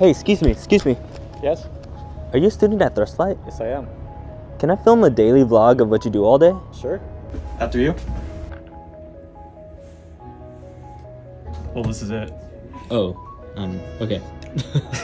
Hey, excuse me, excuse me. Yes? Are you a student at Thrust Flight? Yes, I am. Can I film a daily vlog of what you do all day? Sure. After you. Well, this is it. Oh, um, okay.